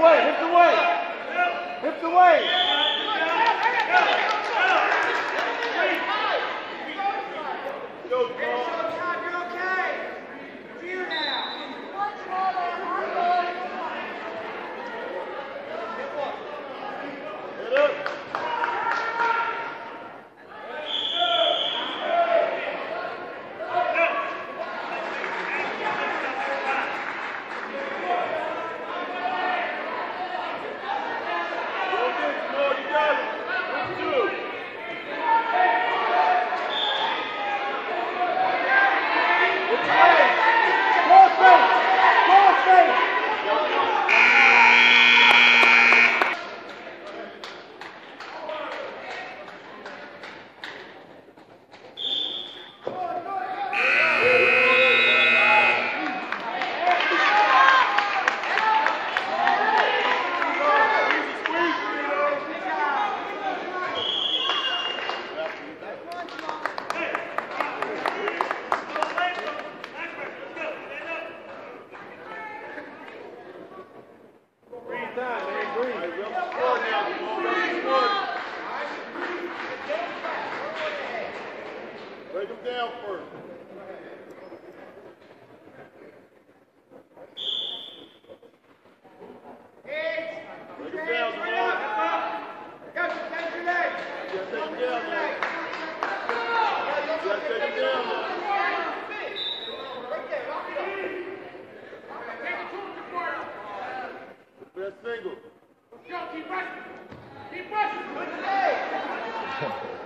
the weight. Lift the way. Lift the weight. Break him down first. Break him down, Jamal. You gotta take him down, man. You gotta take him down, man. Best single. Yo, keep rushing. Keep rushing.